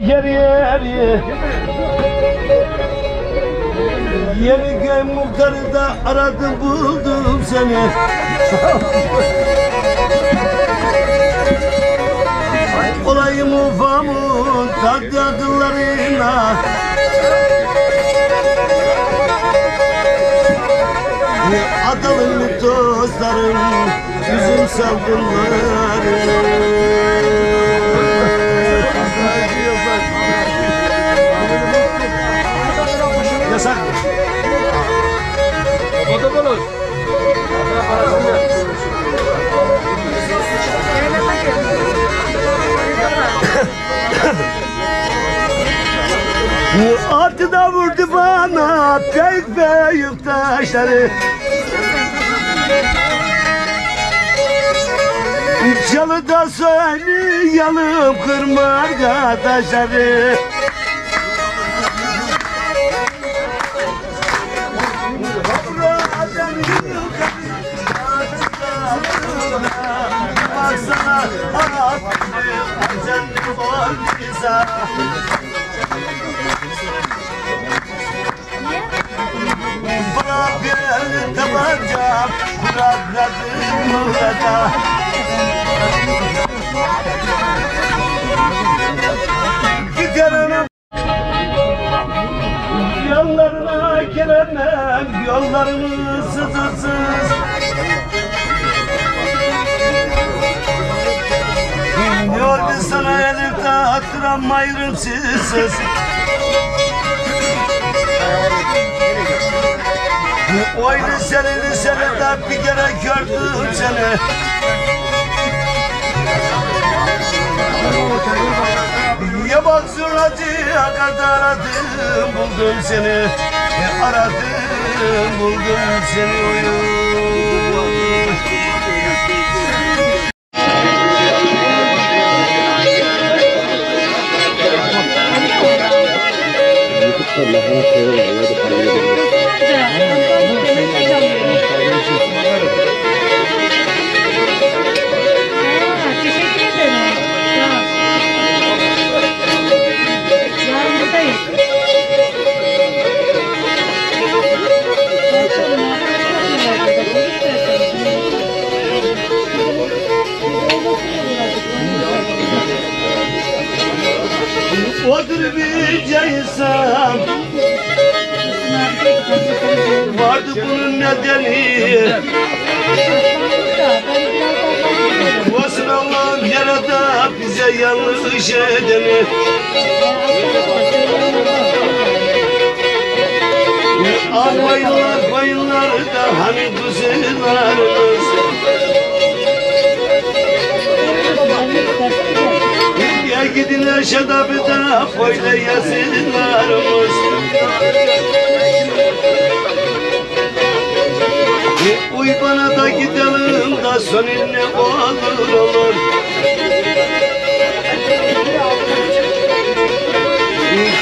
Yer yer yer. Yeni köy muhtarı aradım buldum seni. Olayım ufamın taktı akıllarına. Adalım tozlarım Yüzüm salgınları taşları Çalıda söyleyalım kırma arkadaşları Baksana at Cennet ol bize Bırak tabanca Bırak burada Giderim Yollarına gelemem Yollarımı sızısız Ne oldu sana elimde hatıram ayrımsızsız Oyunu seni senede bir kere gördüm seni. Yaban zurnacıya kadar aradım buldum seni? Aradım buldum seni uyur なかなか世の中に出てくる。Bunun nedeni Olsun Allah'ım yarada bize yanlış edeni? Ah bayıllar bayıllar da hani kuzularımız Ya gidin aşağıda bir daha böyle yazılarımız gidelim da sonun ne olur. Olur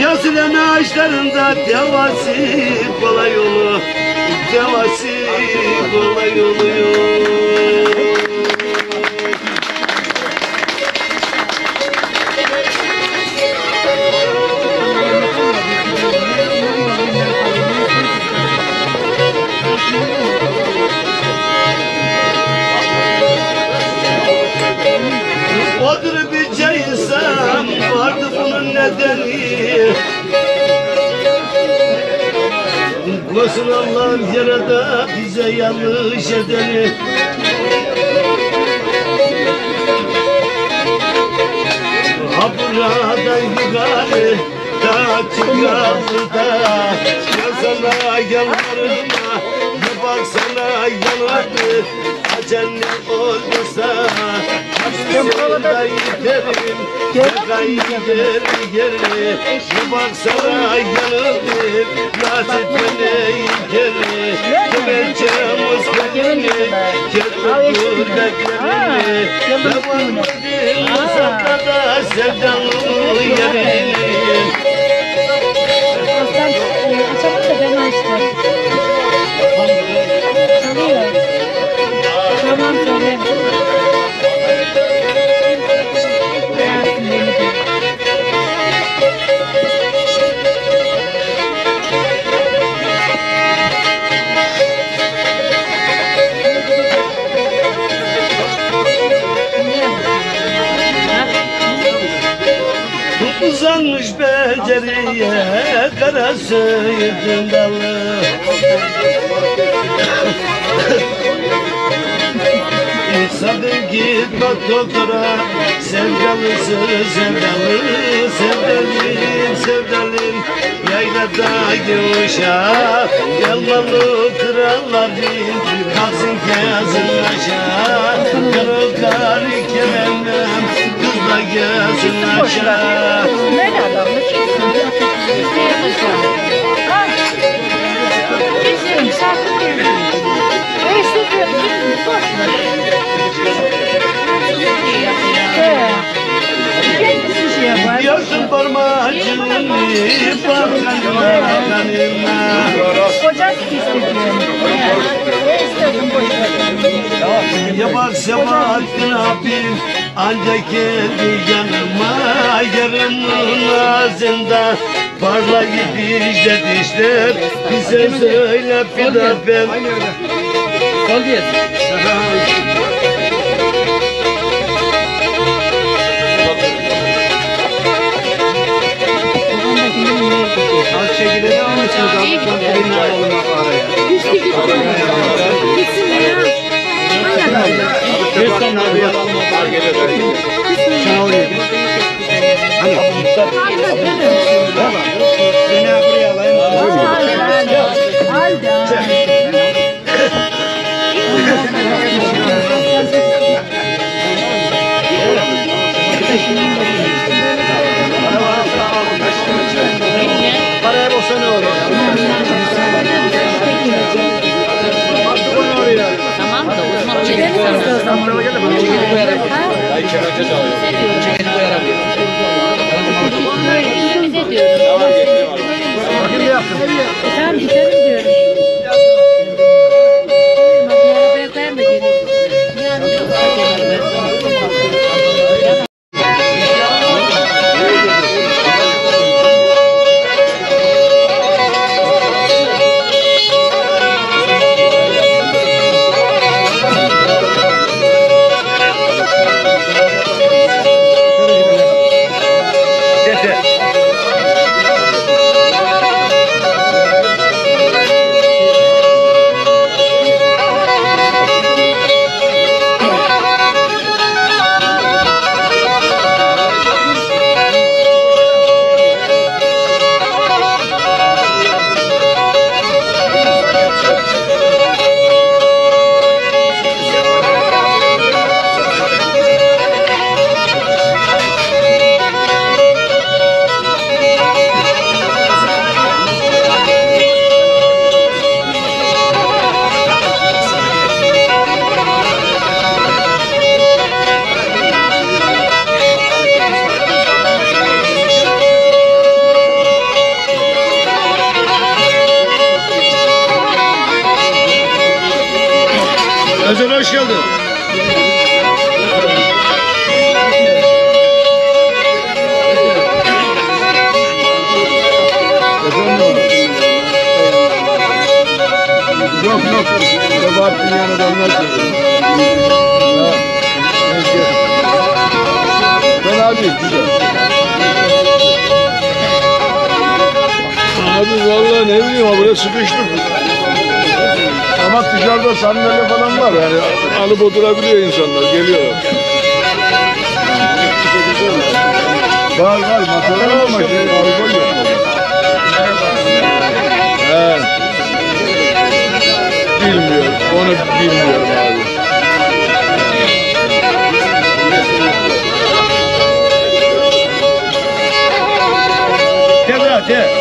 Yazılan ağaçlarında devası kolay olur. Devası kolay oluyor nedeni Kosun Allah'ım yarada bize yanlış edeni Ha buradan yukarı da çıkardı da Ya sana yalvarırma ya baksana yanardı Ha cennet olmasa Sevda giderim Ya kayder geri Ya baksana yanardı Nasip beni geri. Kıvırcığımız kendini Kendi gurbetlerini Yamanmadın uzaklarda sevdalı yerini Uzanmış pencereye kara söğütün dalı. Sakın git bak doktora Sevdalısı sevdalı Sevdalim sevdalim. Yaylada uşak Yalmalı kralların Kalsın kezin aşağı Parmağına kanına Kocası istediyor. Ne istedin boş ver. Ya bak Sebahattin abim Ancak geldi yanıma Yarımın ağzında Parlayıp işte dişler Bize söyle bir de ben. Sol diyez. 前面至少 Sebahattin yanı dönmez. Fena değil. Abi vallahi ne bileyim abi sıkıştık. Ama dışarıda sandalye falan var yani alıp oturabiliyor insanlar geliyorlar. Var var masalar ama şey alkol yok. Bilmiyorum. Onu bilmiyorum abi. Gel.